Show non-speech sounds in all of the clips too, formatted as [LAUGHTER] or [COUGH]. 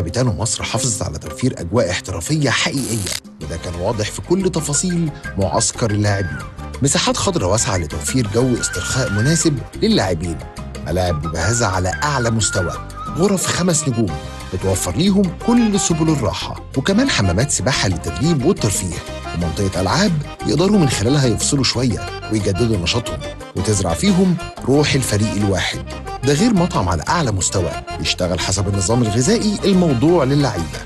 كابيتانو مصر حافظت على توفير أجواء احترافية حقيقية. وده كان واضح في كل تفاصيل معسكر اللاعبين. مساحات خضراء واسعة لتوفير جو استرخاء مناسب للاعبين. ملاعب مجهزة على أعلى مستوى. غرف خمس نجوم بتوفر ليهم كل سبل الراحة. وكمان حمامات سباحة للتدريب والترفيه. ومنطقة ألعاب يقدروا من خلالها يفصلوا شوية ويجددوا نشاطهم وتزرع فيهم روح الفريق الواحد. ده غير مطعم على أعلى مستوى. بيشتغل حسب النظام الغذائي الموضوع للعيبة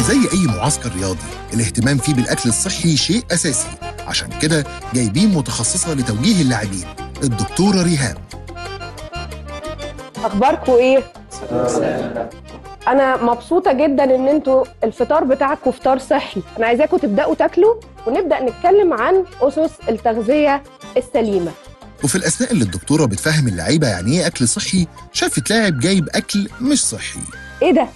زي أي معسكر رياضي الاهتمام فيه بالأكل الصحي شيء أساسي. عشان كده جايبين متخصصة لتوجيه اللاعبين الدكتورة ريهام. اخباركم إيه؟ أنا مبسوطة جدا ان أنتوا الفطار بتاعكم فطار صحي. أنا عايزاكم تبدأوا تاكلوا ونبدأ نتكلم عن أسس التغذية السليمة. وفي الأثناء اللي الدكتورة بتفهم اللعيبة يعني إيه أكل صحي شافت لاعب جايب أكل مش صحي. إيه ده؟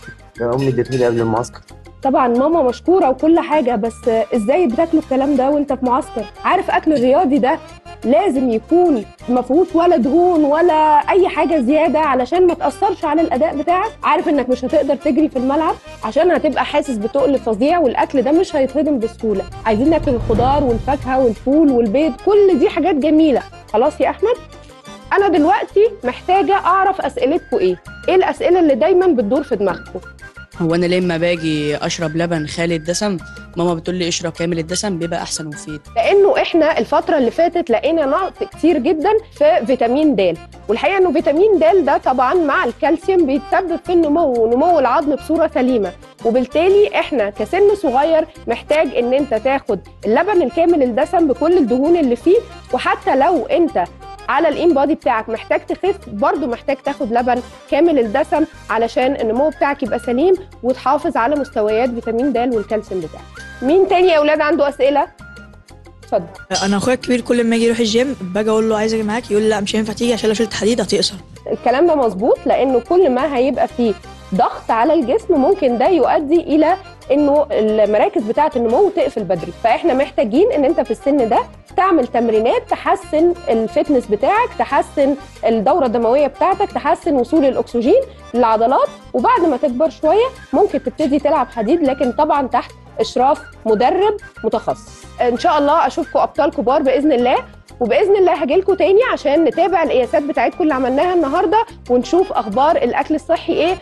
أمي ادتني قبل المعسكر. طبعا ماما مشكورة وكل حاجة بس إزاي بتاكلوا الكلام ده وأنت في معسكر؟ عارف أكل الرياضي ده؟ لازم يكون ما فيهوش ولا دهون ولا أي حاجة زيادة علشان ما تأثرش على الأداء بتاعك. عارف إنك مش هتقدر تجري في الملعب عشان هتبقى حاسس بتقل فظيع والأكل ده مش هيتهضم بسهولة. عايزين ناكل الخضار والفاكهة والفول والبيض كل دي حاجات جميلة. خلاص يا أحمد؟ أنا دلوقتي محتاجة أعرف اسئلتكم إيه؟ إيه الأسئلة اللي دايما بتدور في دماغكم هو أنا لما باجي أشرب لبن خالي الدسم ماما بتقول لي اشرب كامل الدسم بيبقى أحسن ومفيد. لأنه إحنا الفترة اللي فاتت لقينا نقص كتير جدا في فيتامين د. والحقيقة إنه فيتامين د ده طبعا مع الكالسيوم بيتسبب في النمو ونمو العظم بصورة سليمة. وبالتالي إحنا كسن صغير محتاج إن أنت تاخد اللبن الكامل الدسم بكل الدهون اللي فيه. وحتى لو أنت على الإن بادي بتاعك. محتاج تخف برضه محتاج تاخد لبن كامل الدسم علشان النمو بتاعك يبقى سليم وتحافظ على مستويات فيتامين د والكالسيوم بتاعك. مين تاني يا أولاد عنده أسئلة؟ اتفضل. أنا أخويا الكبير كل ما يجي يروح الجيم باجي أقول له عايز أجي معاك يقول لا مش هينفع تيجي عشان لو شلت حديد هتقصر. الكلام ده مظبوط لأنه كل ما هيبقى فيه ضغط على الجسم ممكن ده يؤدي إلى إنه المراكز بتاعة النمو تقفل بدري. فإحنا محتاجين إن أنت في السن ده تعمل تمرينات تحسن ال fitness بتاعك تحسن الدورة الدموية بتاعتك تحسن وصول الأكسجين للعضلات. وبعد ما تكبر شوية ممكن تبتدي تلعب حديد لكن طبعا تحت إشراف مدرب متخصص. إن شاء الله أشوفكم أبطال كبار بإذن الله. وبإذن الله هاجي لكم تاني عشان نتابع القياسات بتاعتكم اللي عملناها النهارده ونشوف أخبار الأكل الصحي إيه.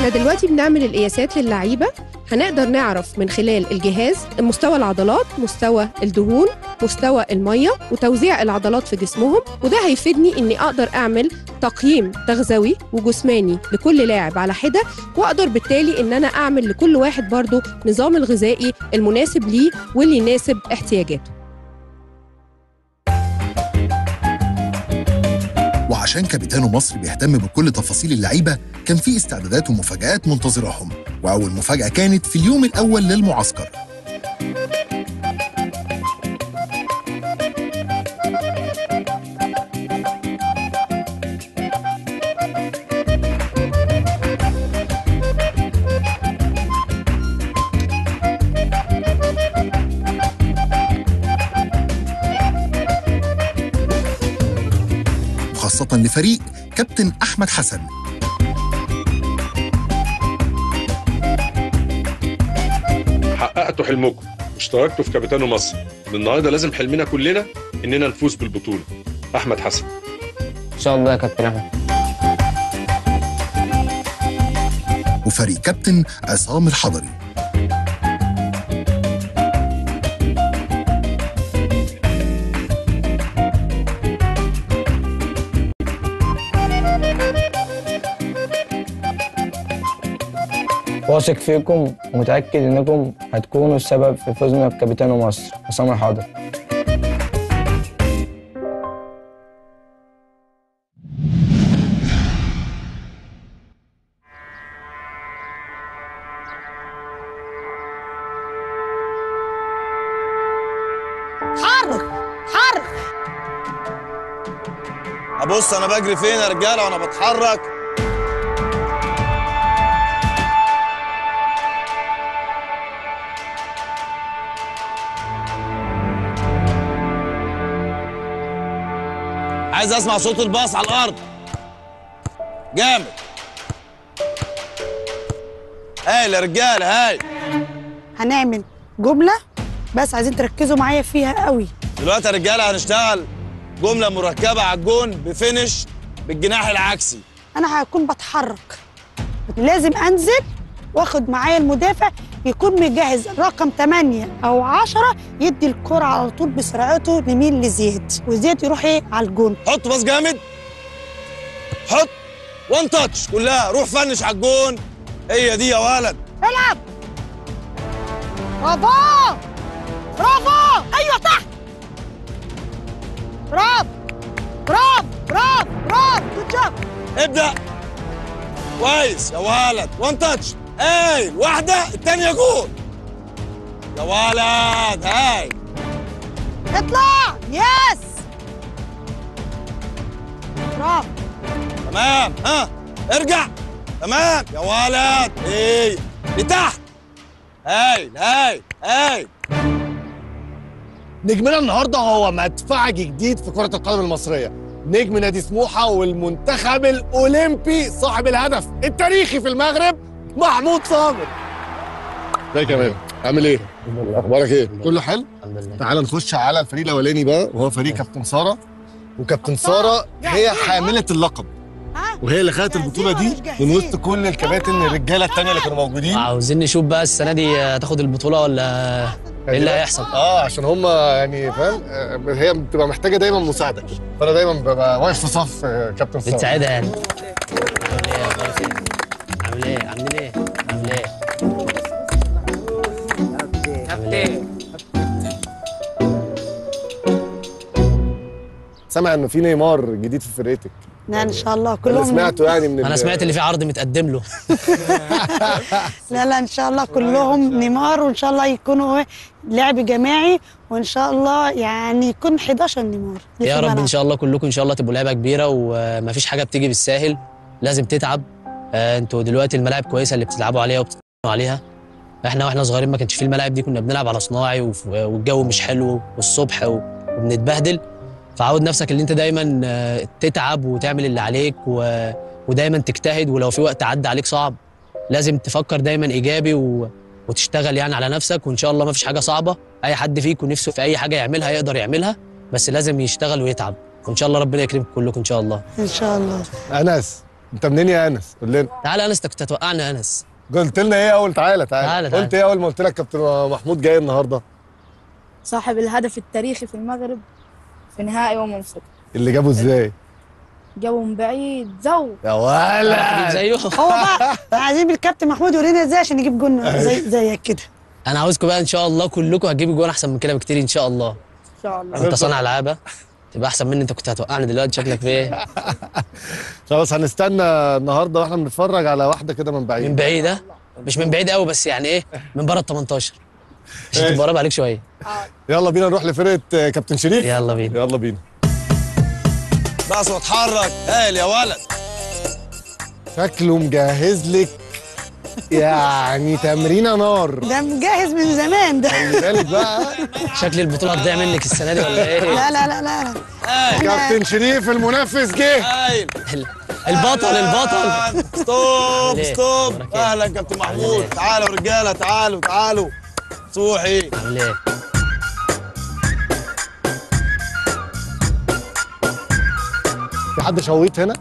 إحنا دلوقتي بنعمل القياسات للعيبة. هنقدر نعرف من خلال الجهاز مستوى العضلات مستوى الدهون مستوى المية وتوزيع العضلات في جسمهم. وده هيفيدني إني أقدر أعمل تقييم تغذوي وجسماني لكل لاعب على حدة. وأقدر بالتالي إن أنا أعمل لكل واحد برضه نظام الغذائي المناسب ليه واللي يناسب احتياجاته. وعشان كابيتانو مصر بيهتم بكل تفاصيل اللعيبة كان في استعدادات ومفاجآت منتظراهم. وأول مفاجأة كانت في اليوم الأول للمعسكر. خاصة لفريق كابتن أحمد حسن. حققتوا حلمكم. واشتركتوا في كابيتانو مصر. من النهارده لازم حلمنا كلنا إننا نفوز بالبطولة. أحمد حسن. إن شاء الله يا كابتن أحمد. وفريق كابتن عصام الحضري. واثق فيكم ومتأكد إنكم هتكونوا السبب في فوزنا بكابتن مصر. عصام الحاضر. حر حر. أبص أنا بجري فين يا رجالة؟ وأنا بتحرك. عايز اسمع صوت الباص على الأرض. جامد. هايل يا رجاله هايل. هنعمل جملة بس عايزين تركزوا معايا فيها قوي. دلوقتي يا رجاله هنشتغل جملة مركبة على الجون بفينش بالجناح العكسي. أنا هكون بتحرك. لازم أنزل وأخد معايا المدافع يكون مجهز رقم 8 أو 10 يدي الكرة على طول بسرعته لمين لزياد وزياد يروح إيه؟ على الجون. حط باص جامد. حط. وان تاتش كلها. روح فنش على الجون. هي دي يا ولد. العب. برافو. برافو. أيوه تحت برافو. برافو. برافو. برافو. ابدأ. كويس يا ولد. وان تاتش هايل واحدة الثانية جول. يا ولد هايل اطلع يس. برافو. تمام ها ارجع. تمام يا ولد. إيه لتحت. هايل هايل هايل نجمنا النهارده هو مدفعج جديد في كرة القدم المصرية. نجم نادي سموحة والمنتخب الأولمبي صاحب الهدف التاريخي في المغرب محمود صابر ازيك يا مان عامل إيه؟ أخبارك إيه؟ كله حلو؟ الحمد لله. تعال نخش على الفريق الأولاني بقى وهو فريق كابتن سارة. وكابتن سارة هي حاملة اللقب. وهي اللي خدت البطولة دي من وسط كل الكباتن الرجالة التانية اللي كانوا موجودين. عاوزين نشوف بقى السنة دي هتاخد البطولة ولا إيه اللي هيحصل؟ آه عشان هم يعني فاهم آه، هي بتبقى محتاجة دايما مساعدة. فأنا دايما ببقى واقف في صف آه، كابتن سارة. بتساعدها يعني. عامل إيه عامل إيه عامل إيه عامل إيه سامع إنه في نيمار جديد في فرقتك. لا إن شاء الله. أنا كلهم سمعته يعني من أنا سمعت اللي في عرض متقدم له. [LAUGHS] لا لا إن شاء الله كلهم نيمار وإن شاء الله يكونوا إيه لعب جماعي وإن شاء الله يعني يكون 11 نيمار. يا رب إن شاء الله كلكم إن شاء الله تبقوا لعيبه كبيرة ومفيش حاجة بتيجي بالساهل لازم تتعب. آه، أنتوا دلوقتي الملاعب كويسة اللي بتلعبوا عليها وبتتمرنوا عليها. إحنا وإحنا صغيرين ما كانش في الملاعب دي كنا بنلعب على صناعي والجو مش حلو والصبح و- وبنتبهدل. فعود نفسك ان انت دايما آه، تتعب وتعمل اللي عليك و... ودايما تجتهد ولو في وقت عدى عليك صعب. لازم تفكر دايما إيجابي و... وتشتغل يعني على نفسك وإن شاء الله ما فيش حاجة صعبة. أي حد فيكم نفسه في أي حاجة يعملها يقدر يعملها بس لازم يشتغل ويتعب. وإن شاء الله ربنا يكرمكم كلكم إن شاء الله. إن شاء الله. أنس. انت منين يا انس؟ قول لنا. تعالى انس انت كنت هتوقعنا يا انس. قلت لنا إيه اول؟ تعالى تعالى, تعالى، تعالى. قلت إيه اول ما قلت لك كابتن محمود جاي النهارده؟ صاحب الهدف التاريخي في المغرب في نهائي أمم أفريقيا اللي جابه إزاي؟ جابوا من بعيد. زو. يا ولا زيه. [LAUGHS] هو بقى عايزين الكابتن محمود يورينا إزاي عشان نجيب جون. زي زيك كده. أنا عاوزكم بقى ان شاء الله كلكم هتجيبوا جوان احسن من كده بكتير ان شاء الله. إن شاء الله. انت صانع العابه تبقى أحسن مني أنت كنت هتوقعني دلوقتي شكلك في إيه؟ [LAUGHS] خلاص هنستنى النهارده وإحنا بنتفرج على واحدة كده من بعيد. من بعيد ها؟ مش من بعيد قوي بس يعني إيه؟ من بره ال 18 عشان تبقى قريب عليك شوية. يلا بينا نروح لفرقة كابتن شريف. يلا بينا. يلا بينا. بس واتحرك. هايل يا ولد. شكله مجهز لك يعني تمرينه نار. ده مجهز من زمان ده. خلي بالك بقى. شكل البطولة هتضيع منك السنة دي ولا إيه؟ لا لا لا لا, لا. هايل كابتن شريف المنافس جه. هايل البطل البطل. stop إيه؟ stop. إيه؟ أهلا كابتن محمود. إيه؟ تعالوا رجالة تعالوا تعالوا. صوحي. عامل إيه؟ في حد شويت هنا؟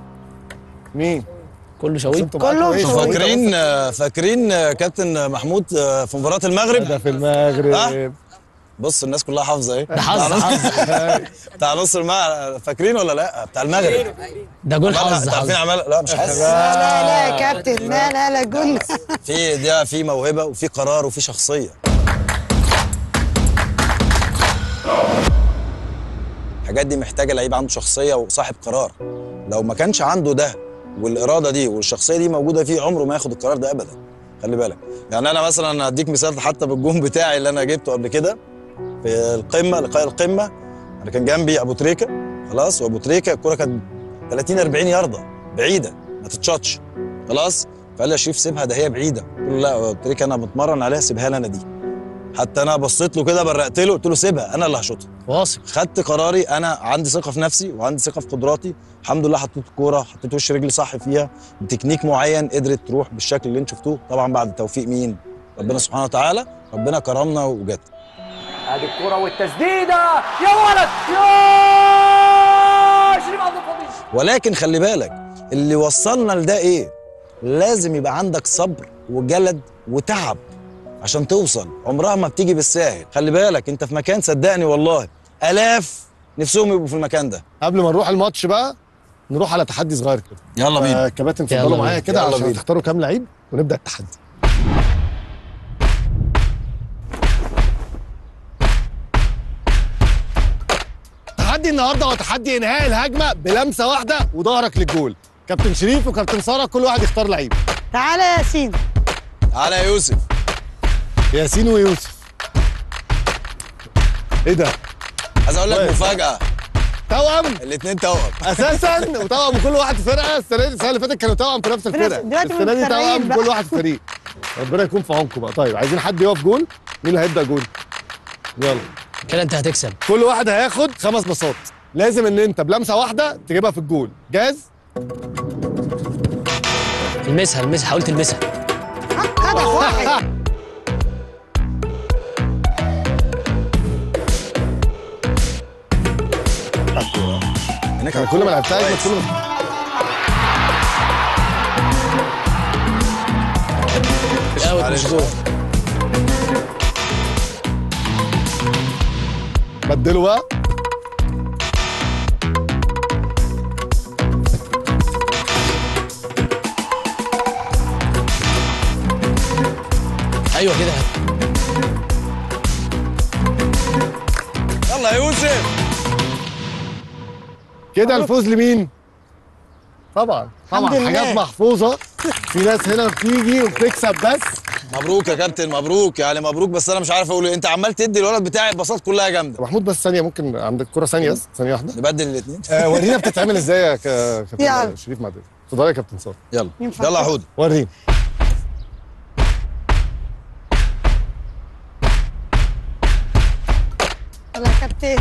مين؟ كله شويت كله؟ شويت. فاكرين فاكرين كابتن محمود في مباراة المغرب؟ ده في المغرب بص الناس كلها حافظة إيه؟ ده حظ بتاع نص الملعب. فاكرين ولا لا؟ بتاع المغرب. ده جول حظ عارفين حظ. عملها؟ لا مش حظ لا لا لا يا كابتن لا. لا لا جول في ده في موهبة وفي قرار وفي شخصية. الحاجات دي محتاجة لعيب عنده شخصية وصاحب قرار. لو ما كانش عنده ده والإرادة دي والشخصية دي موجودة فيه عمره ما ياخد القرار ده ابدا. خلي بالك. يعني أنا مثلا هديك مثال حتى بالجون بتاعي اللي أنا جبته قبل كده. في القمة لقاء القمة. أنا كان جنبي أبو تريكة. خلاص؟ وأبو تريكة الكوره كانت 30 40 ياردة. بعيدة. ما تتشطش خلاص؟ فقال لي يا شريف سيبها ده هي بعيدة. قلت له لا قلت لك أنا بتمرن عليها سيبها لي أنا دي. حتى أنا بصيت له كده برقت له قلت له سيبها أنا اللي هشوطها. واثق. خدت قراري أنا عندي ثقة في نفسي وعندي ثقة في قدراتي. الحمد لله حطيت الكوره حطيت وش رجلي صح فيها. بتكنيك معين قدرت تروح بالشكل اللي أنتوا شفتوه. طبعا بعد توفيق مين؟ ربنا سبحانه وتعالى. ربنا كرمنا وجت. ادي الكرة والتسديدة. يا ولد! يا شريف عبد ولكن خلي بالك اللي وصلنا لده إيه؟ لازم يبقى عندك صبر وجلد وتعب. عشان توصل. عمرها ما بتيجي بالساهل. خلي بالك انت في مكان صدقني والله آلاف نفسهم يبقوا في المكان ده. قبل ما نروح الماتش بقى نروح على تحدي صغير كده. يلا بينا. آه كباتن يلا اتفضلوا بينا. معايا كده يلا عشان بينا. تختاروا كام لعيب ونبدأ التحدي. تحدي النهارده هو تحدي إنهاء الهجمة بلمسة واحدة وظهرك للجول. كابتن شريف وكابتن سارة كل واحد يختار لعيب. تعالى يا ياسين. تعالى يا يوسف. ياسين ويوسف. إيه ده؟ عايز أقول لك. مفاجأة. توأم. الاثنين توأم. أساسا. وتوأم كل واحد في فرقة. السنة دي السنة اللي فاتت كانوا توأم في نفس الفرقة. دلوقتي السنة دي توأم. كل واحد في فريق. ربنا يكون في عونكم بقى. طيب عايزين حد يقف جول مين اللي هيبدأ جول يلا. كده انت هتكسب. كل واحد هياخد خمس باصات. لازم ان انت بلمسة واحدة تجيبها في الجول جاهز؟ المسها المسها. حاول تلمسها هدف واحد. [LAUGHS] أنا كل ما لعبتها اجمد كل ما اوت مش جول بدلوا بقى. أيوه كده. يلا يا يوسف. كده الفوز لمين؟ طبعا. طبعا. حاجات محفوظة. في ناس هنا بتيجي وبتكسب بس. مبروك يا كابتن مبروك. يعني مبروك بس أنا مش عارف أقول إيه. أنت عمال تدي الولد بتاعي الباصات كلها جامدة. محمود بس ثانية ممكن عندك كره ثانية بس ثانية واحدة. نبدل الاثنين آه ورينا بتتعمل إزاي يا ك- كابتن. شريف معدل اتفضل يا كابتن صار يلا. ينفع يلا يا كده؟ حود. ورينا يلا يا كابتن.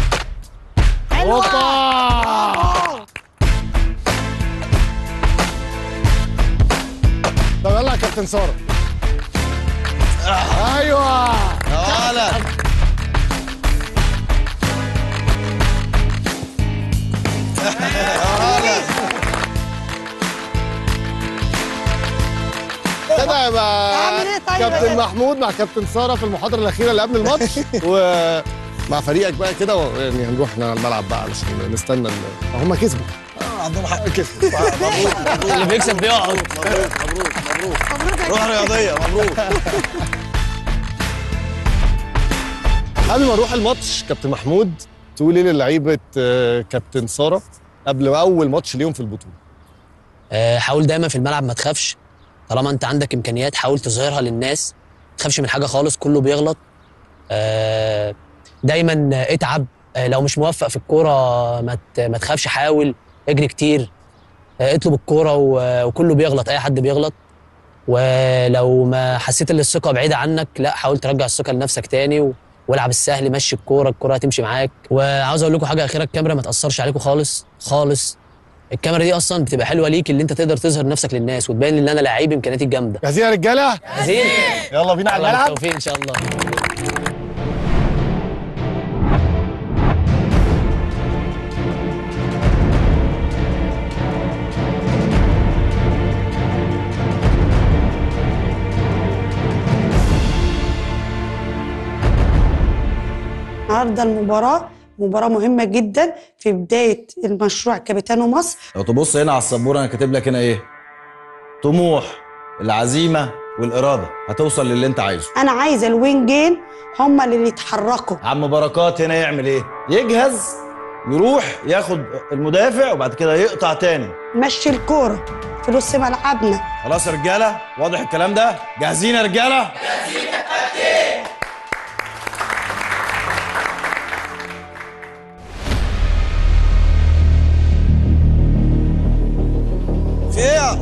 حلوة. يلا يا كابتن ساره أيوه. ولد كده يبقى يا كابتن كابتن؟ محمود مع كابتن سارة في المحاضرة الأخيرة اللي قبل الماتش. [LAUGHS] ومع فريقك بقى كده و- يعني هنروح إحنا الملعب بقى علشان نستنى ال- هم كسبوا. آه، عندهم حق [LAUGHS] كسبوا. اللي بيكسب بيقعد. مبروك مبروك. مبروك مبروك روح رياضيه مبروك [LAUGHS] قبل ما نروح الماتش كابتن محمود تقول إيه للعيبة آه، كابتن سارة قبل أول ماتش ليهم في البطولة. آه، حاول دايما في الملعب ما تخافش. طالما أنت عندك إمكانيات حاول تظهرها للناس. ما تخافش من حاجة خالص كله بيغلط. آه، دايما اتعب. آه، لو مش موفق في الكورة ما ما تخافش حاول. اجري كتير. آه، اطلب الكورة وكله بيغلط أي حد بيغلط. ولو ما حسيت إن الثقة بعيدة عنك لا حاول ترجع الثقة لنفسك تاني و... والعب السهل مشي الكورة الكورة هتمشي معاك. وعاوز أقول لكم حاجة أخيرة الكاميرا ما تأثرش عليكم خالص خالص. الكاميرا دي أصلا بتبقى حلوة ليك اللي أنت تقدر تظهر نفسك للناس وتبين إن أنا لعيب إمكانياتي الجامدة. جاهزين يا رجاله زين. يلا بينا على الملعب. بالتوفيق إن شاء الله. النهارده المباراة مباراة مهمة جدا في بداية المشروع كابيتانو مصر. لو تبص هنا على السبورة أنا كاتب لك هنا إيه؟ طموح العزيمة والإرادة. هتوصل للي أنت عايزه. أنا عايزة الوينجين هما اللي يتحركوا. عم بركات هنا يعمل إيه؟ يجهز يروح ياخد المدافع وبعد كده يقطع تاني. مشي الكورة في نص ملعبنا. خلاص يا رجالة واضح الكلام ده؟ جاهزين يا رجالة؟ في إيه؟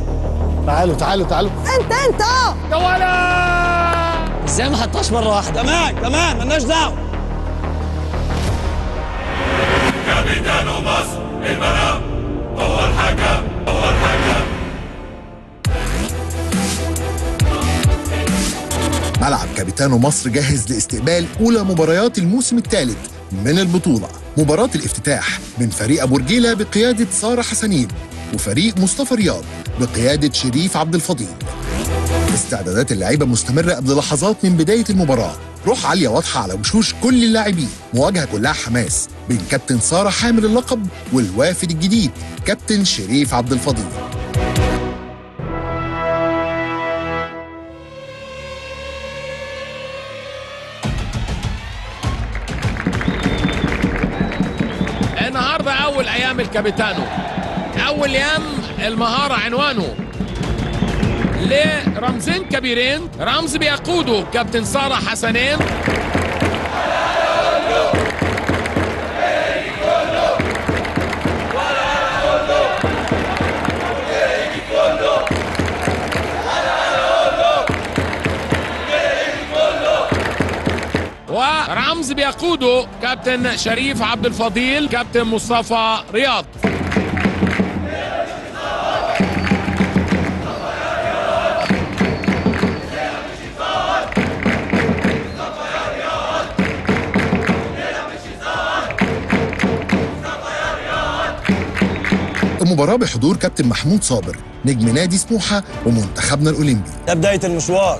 تعالوا تعالوا تعالوا. انت انت! آه يا ولا! إزاي ما حطهاش مرة واحدة؟ كمان كمان مالناش دعوة. كابتن مصر الملعب هو الحكم هو الحكم ملعب كابيتانو مصر جاهز لاستقبال أولى مباريات الموسم الثالث من البطولة. مباراة الافتتاح من فريق أبو رجيلة بقيادة سارة حسنين. وفريق مصطفى رياض بقيادة شريف عبد الفضيل. استعدادات اللعيبة مستمرة قبل لحظات من بداية المباراة. روح عالية واضحة على وشوش كل اللاعبين. مواجهة كلها حماس بين كابتن سارة حامل اللقب والوافد الجديد كابتن شريف عبد الفضيل. النهارده أول أيام الكابيتانو أول أيام المهارة عنوانه. لرمزين كبيرين؟ رمز بيقوده كابتن سارة حسنين. ورمز بيقوده كابتن شريف عبد الفضيل كابتن مصطفى رياض. المباراة بحضور كابتن محمود صابر نجم نادي سموحة ومنتخبنا الأولمبي. ده بداية المشوار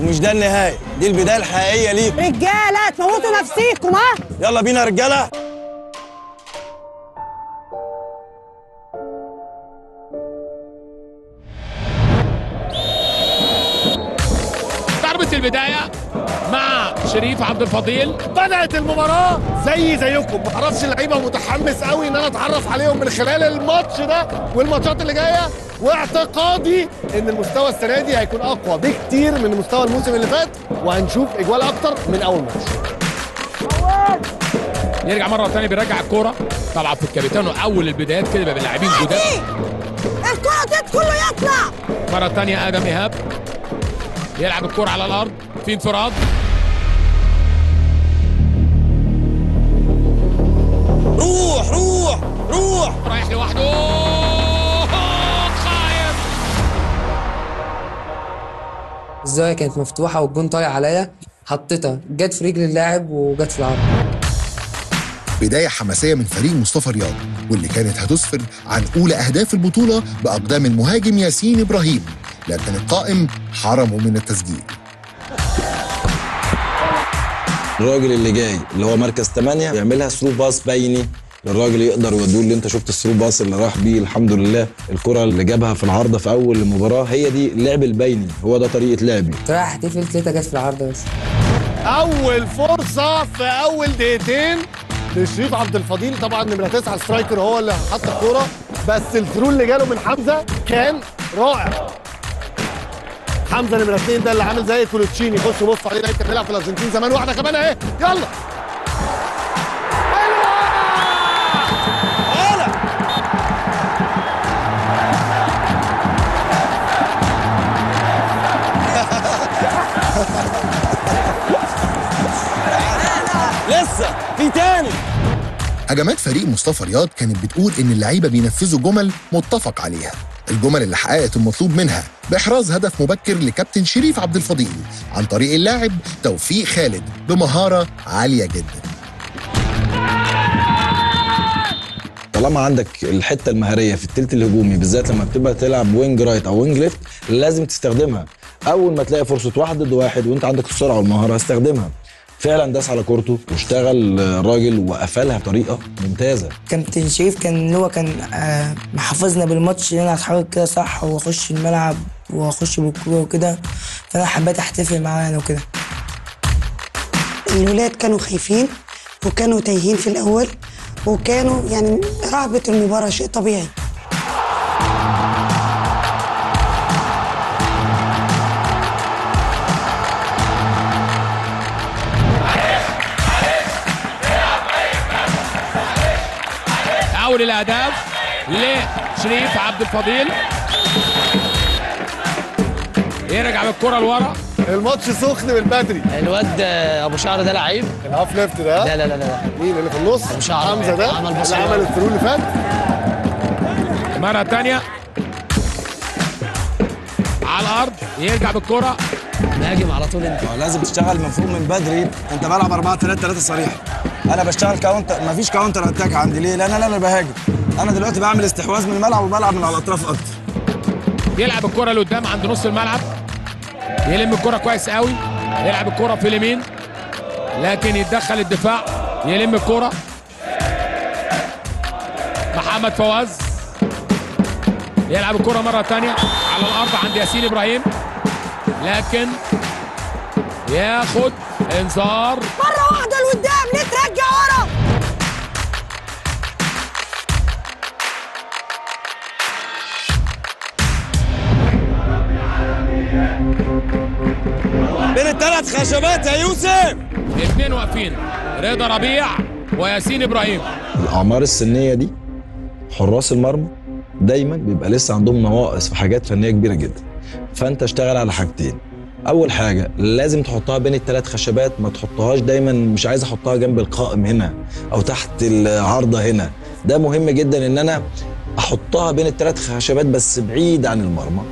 ومش ده النهاية دي البداية الحقيقية ليك رجالة تموتوا نفسيكم ها؟ يلا بينا رجالة. عبد الفضيل. بدأت المباراة زي زيكم. ما أعرفش اللعيبة متحمس قوي إن أنا أتعرف عليهم من خلال الماتش ده والماتشات اللي جاية. واعتقادي إن المستوى السنة دي هيكون أقوى بكتير من مستوى الموسم اللي فات. وهنشوف إجوال أكتر من أول ماتش. يرجع مرة تانية بيرجع الكورة. طبعا في الكابيتانو أول البدايات كده بيبقى اللاعبين جداد. الكرة دي كله يطلع. مرة تانية آدم إيهاب. يلعب الكورة على الأرض. في انفراد. روح! رايح لوحده. خايف. الزاويه كانت مفتوحة والجون طالع عليا؟ حطيتها. جت في رجل اللاعب وجت في العرض. بداية حماسية من فريق مصطفى رياض واللي كانت هتسفر عن أولى أهداف البطولة بأقدام المهاجم ياسين إبراهيم. لكن القائم حرمه من التسجيل. الراجل اللي جاي اللي هو مركز 8 يعملها through pass بيني الراجل يقدر يوديه اللي انت شفت ال through pass اللي راح بيه الحمد لله. الكرة اللي جابها في العارضة في أول المباراة هي دي اللعب البيني هو ده طريقة لعبي. رايح احتفل تلاقيتها جت في العارضة بس. أول فرصة في أول دقيقتين لشريف عبد الفضيل طبعا نمرة تسعة striker هو اللي حط الكورة. بس ال through اللي جاله من حمزة كان رائع. حمزة نمرة اثنين ده اللي عامل زي كولوتشيني بص بص عليه لعيب كان بيلعب في الأرجنتين زمان واحدة كمان اهي يلا! في تاني. هجمات فريق مصطفى رياض كانت بتقول إن اللعيبة بينفذوا جمل متفق عليها. الجمل اللي حققت المطلوب منها بإحراز هدف مبكر لكابتن شريف عبد الفضيل عن طريق اللاعب توفيق خالد بمهارة عالية جدا. طالما عندك الحتة المهارية في التلت الهجومي بالذات لما بتبقى تلعب wing right أو wing left لازم تستخدمها. أول ما تلاقي فرصة واحد ضد واحد وأنت عندك السرعة والمهارة استخدمها. فعلا داس على كورته واشتغل الراجل وقفلها بطريقة ممتازة. كابتن شريف كان اللي هو كان آه، محافظنا بالماتش إن أنا اتحرك كده صح وأخش الملعب وأخش بالكورة وكده. فأنا حبيت أحتفل معاه يعني وكده. الولاد كانوا خايفين وكانوا تايهين في الأول وكانوا يعني رهبة المباراة شيء طبيعي. أول الأهداف شريف عبد الفضيل. يرجع بالكرة لورا. الماتش سخن من بدري. الواد أبو شعر ده لعيب. ال half left ده. لا لا لا لا. مين اللي في النص؟ أبو شعر. حمزة ده. عمل اللي عمل ال through اللي فات. مرة تانية على الأرض. يرجع بالكرة. مهاجم على طول. انت لازم تشتغل مفهوم من بدري. أنت بلعب 4 3 3 صريح. أنا بشتغل counter مفيش counter attack عندي. ليه؟ لأن أنا أنا بهاجم. أنا دلوقتي بعمل استحواذ من الملعب وبلعب من على الاطراف أكتر. يلعب الكرة لقدام عند نص الملعب. يلم الكرة كويس قوي. يلعب الكرة في اليمين. لكن يتدخل الدفاع. يلم الكرة. محمد فواز. يلعب الكرة مرة تانية. على الأرض عند ياسين إبراهيم. لكن ياخد انذار. الثلاث خشبات يا يوسف. الاثنين واقفين رضا ربيع وياسين إبراهيم. الأعمار السنية دي حراس المرمى دايما بيبقى لسه عندهم نواقص في حاجات فنية كبيرة جدا. فأنت اشتغل على حاجتين. أول حاجة لازم تحطها بين الثلاث خشبات ما تحطهاش دايما مش عايز أحطها جنب القائم هنا أو تحت العارضة هنا. ده مهم جدا إن أنا أحطها بين الثلاث خشبات بس بعيد عن المرمى.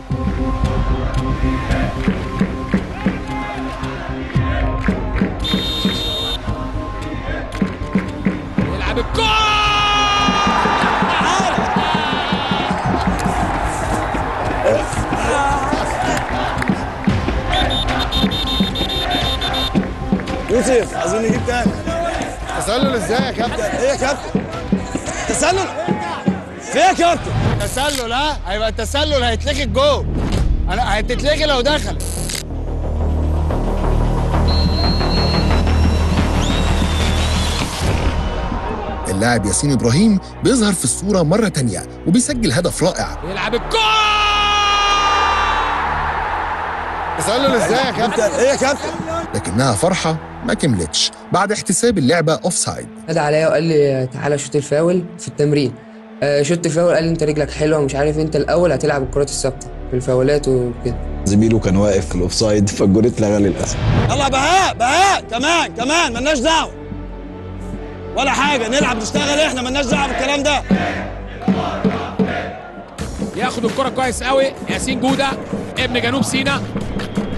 الكرة يوسف عايزين نجيب تاني. تسلل إزاي يا كابتن؟ إيه يا كابتن؟ تسلل! إيه يا كابتن؟ تسلل ها؟ هيبقى التسلل هيتلغي الجول. أنا هتتلغي لو دخل. اللاعب ياسين إبراهيم بيظهر في الصورة مرة تانية وبيسجل هدف رائع. يلعب الكرة تسلل إزاي يا كابتن؟ إيه يا كابتن؟ لكنها فرحة ما كملتش بعد احتساب اللعبة offside نادى عليا وقال لي تعالى شوط الفاول في التمرين. آه، شوط الفاول قال لي أنت رجلك حلوة ومش عارف أنت الأول هتلعب الكرات الثابتة في الفاولات وكده. زميله كان واقف في ال offside فالجول اتلغى للأسف. يلا بهاء بهاء كمان كمان ملناش دعوة. ولا حاجة. نلعب نشتغل إحنا ملناش دعوة بالكلام ده. ياخد الكرة كويس قوي. ياسين جودة ابن جنوب سيناء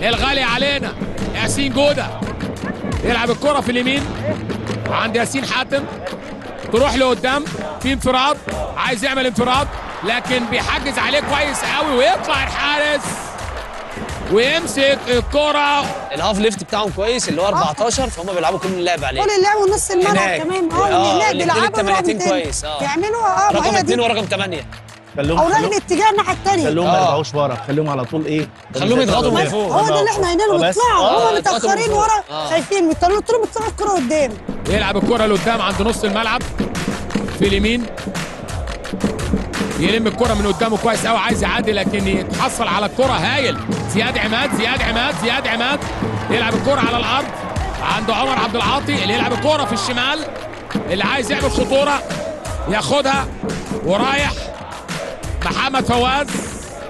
الغالي علينا. ياسين جودة. يلعب الكرة في اليمين. عند ياسين حاتم. تروح لقدام في انفراد. عايز يعمل انفراد. لكن بيحجز عليه كويس قوي ويطلع الحارس. ويمسك الكرة ال half left بتاعهم كويس اللي هو 14 فهم بيلعبوا كل اللعب عليه كل اللعب ونص الملعب. كمان آه، آه هناك الاتنين بيلعبوا التمرينتين كويس،. آه. يعملوا آه رقم. اثنين ورقم ثمانية خليهم أو نقل خليهم- اتجاه الناحية الثانية خليهم ما آه. يرجعوش ورا خليهم على طول إيه خليهم يضغطوا من فوق هو ده اللي إحنا قايلينه بس. بيطلعوا آه، هم متأخرين. ورا آه. خايفين بيطلعوا طول بيطلعوا الكرة قدام يلعب الكرة لقدام عند نص الملعب في اليمين يلم الكرة من قدامه كويس قوي عايز يعدي لكن يتحصل على الكرة هايل. زياد عماد زياد عماد زياد عماد. يلعب الكرة على الأرض. عنده عمر عبد العاطي اللي يلعب الكرة في الشمال. اللي عايز يعمل خطورة ياخدها ورايح محمد فواز.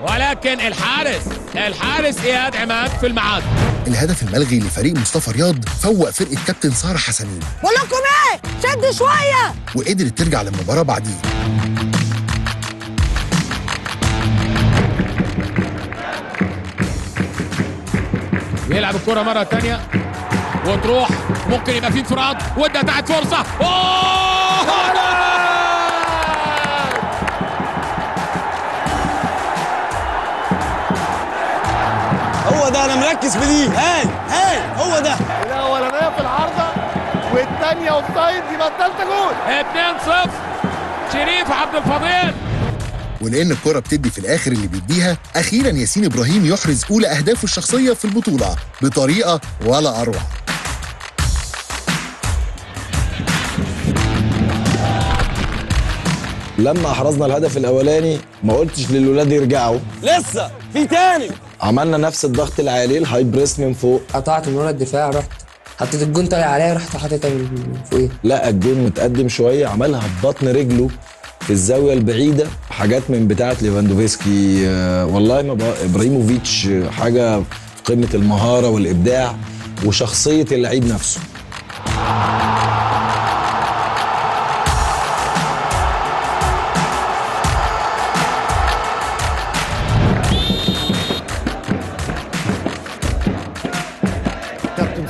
ولكن الحارس الحارس إياد عماد في الميعاد. الهدف الملغي لفريق مصطفى رياض فوق فرقة كابتن سارة حسنين. بقول لكم إيه؟ شد شوية. وقدرت ترجع للمباراة بعديه يلعب الكرة مرة تانية وتروح. ممكن يبقى في انفراد. وده تحت فرصة. أوه! هو ده أنا مركز في دي. هاي هاي هو ده. الاولانيه في العارضة. والثانيه offside يبقى الثالثه جول. 2-0 شريف عبد الفضيل. ولأن الكرة بتدي في الآخر اللي بيديها أخيرا ياسين إبراهيم يحرز أولى أهدافه الشخصية في البطولة بطريقة ولا أروع. لما أحرزنا الهدف الأولاني ما قلتش للولاد يرجعوا. لسه! في تاني! عملنا نفس الضغط العالي ال high press من فوق. قطعت من ورا الدفاع رحت حطيت الجون طالع عليا رحت حاططها من فوقيه لا الجون متقدم شوية عملها ببطن رجله. الزاوية البعيدة حاجات من بتاعة ليفاندوفسكي آه، والله ما إبراهيموفيتش آه، حاجة في قمة المهارة والإبداع وشخصية اللعيب نفسه.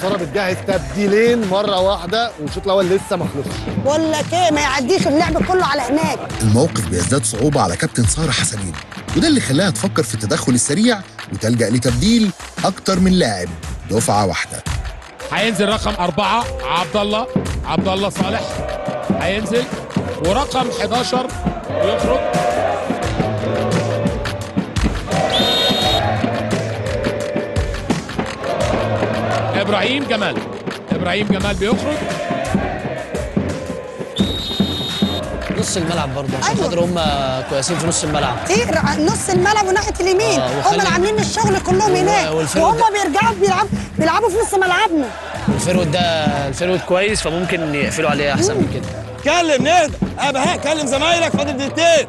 ساره بتجهز تبديلين مرة واحدة والشوط الأول لسه ما خلصش. بقول لك إيه ما يعديش اللعب كله على هناك. الموقف بيزداد صعوبة على كابتن سارة حسنين وده اللي خلاها تفكر في التدخل السريع وتلجأ لتبديل أكتر من لاعب دفعة واحدة. هينزل رقم أربعة عبد الله عبد الله صالح. هينزل ورقم 11 يخرج. إبراهيم جمال. إبراهيم جمال بيخرج. نص الملعب برضه عشان خاطر هم كويسين في نص الملعب. كتير نص الملعب وناحية اليمين. آه، هم اللي عاملين الشغل كلهم هناك. وهم ده- بيرجعوا بيلعبوا بيلعبوا في نص ملعبنا. ال forward ده ال forward كويس فممكن يقفلوا عليه أحسن من كده. كلم نهدى يا بهاء كلم زمايلك فاضل دقيقتين.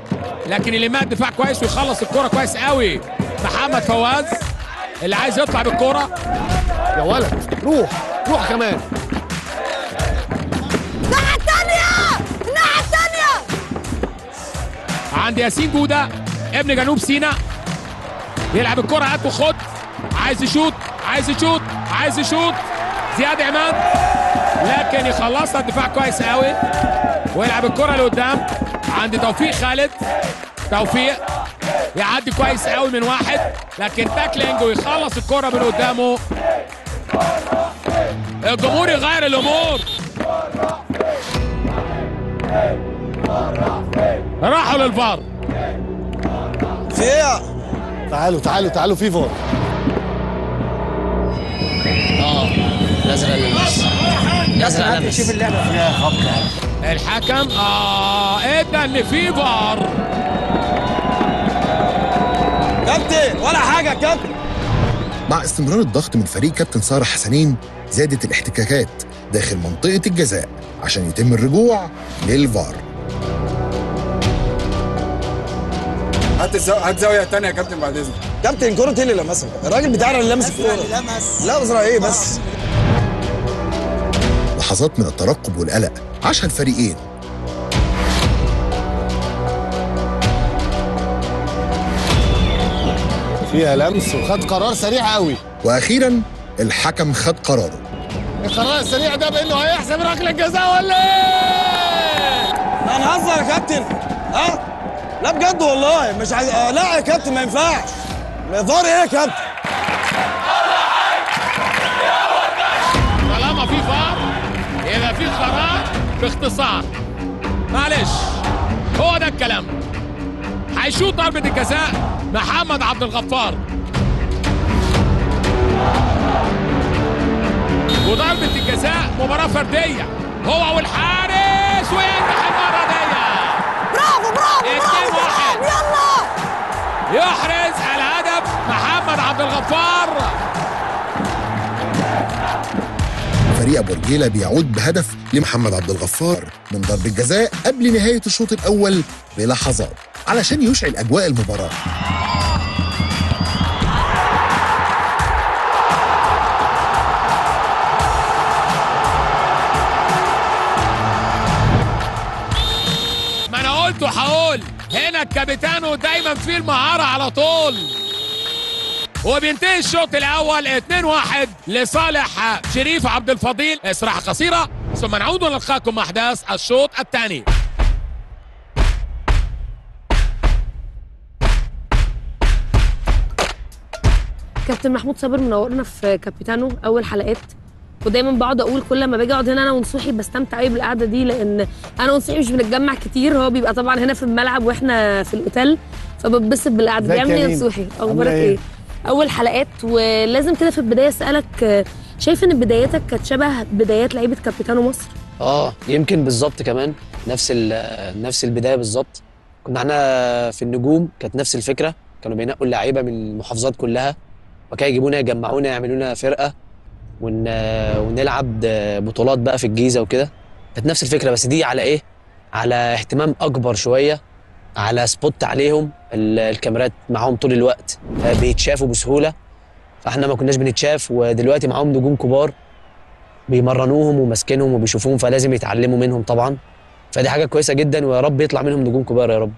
لكن اللي مات دفاع كويس ويخلص الكرة كويس قوي محمد فواز اللي عايز يطلع بالكرة يا ولد. روح روح كمان. الناحيه الثانية الناحيه الثانية عند ياسين جودة ابن جنوب سيناء يلعب الكرة هات وخد. عايز يشوط عايز يشوط عايز يشوط. زياد عماد. لكن يخلصها الدفاع كويس قوي. ويلعب الكرة لقدام. عند توفيق خالد. توفيق يعدي كويس قوي من واحد. لكن تاكلينج ويخلص الكرة من قدامه. الجمهور يغير الأمور. راحوا للفار. فيها تعالوا تعالوا تعالوا في فار آه. الازرق لمس الازرق لمس شوف اللعبه فيها خبطه الحكم. آه ادى ان في فار. كابتن ولا حاجة يا كابتن. مع استمرار الضغط من فريق كابتن سارة حسنين زادت الاحتكاكات داخل منطقة الجزاء عشان يتم الرجوع للفار. هات الزاويه هات زاوية ثانية يا كابتن بعد إذنك. كابتن كرة إيه اللي لمسها الراجل بتاعنا اللي لمس الكورة. لا أزرق إيه بس؟ لحظات من الترقب والقلق عاشها الفريقين. فيها لمس وخد قرار سريع قوي. وأخيرا الحكم خد قراره. القرار السريع ده بإنه هيحسب ركلة جزاء ولا إيه؟ هنهزر يا كابتن. ها؟ لا بجد والله. مش عايز آه لا يا كابتن ما ينفعش. فار إيه يا كابتن؟ طالما في فار يبقى في قرار باختصار. معلش هو ده الكلام. هيشوط ضربة الجزاء محمد عبد الغفار. وضربة الجزاء مباراة فردية. هو والحارس وينجح المرة دي برافو برافو اتنين واحد. يلا. يحرز الهدف محمد عبد الغفار. فريق أبو رجيلة بيعود بهدف لمحمد عبد الغفار من ضربة جزاء قبل نهاية الشوط الأول بلحظات. علشان يشعل أجواء المباراة. ما أنا قلت وهقول هنا الكابيتانو دايما فيه المهارة على طول. وبينتهي الشوط الأول 2-1 لصالح شريف عبد الفضيل. استراحة قصيرة ثم نعود ونلقاكم أحداث الشوط الثاني. كابتن محمود صابر منورنا في كابيتانو اول حلقات. ودايما بقعد أقول كل ما باجي أقعد هنا أنا ونصوحي بستمتع قوي بالقعدة دي لأن أنا ونصوحي مش بنتجمع كتير هو بيبقى طبعا هنا في الملعب وإحنا في الأوتيل فبتبسط بالقعدة بيعمل يا إيه يا؟ نصوحي. أخبارك إيه؟ أول حلقات ولازم كده في البداية أسألك شايف إن بداياتك كانت شبه بدايات لعيبة كابيتانو مصر؟ آه يمكن بالظبط كمان نفس ال- نفس البداية بالظبط. كنا إحنا في النجوم كانت نفس الفكرة. كانوا بينقوا اللعيبة من المحافظات كلها. وكانوا يجيبونا يجمعونا يعملونا فرقة ون... ونلعب بطولات بقى في الجيزة وكده. كانت نفس الفكرة بس دي على إيه؟ على اهتمام أكبر شوية على spot عليهم ال- الكاميرات معاهم طول الوقت بيتشافوا بسهولة. فإحنا ما كناش بنتشاف ودلوقتي معاهم نجوم كبار بيمرنوهم وماسكينهم وبيشوفوهم فلازم يتعلموا منهم طبعا. فدي حاجة كويسة جدا ويا رب يطلع منهم نجوم كبار يا رب.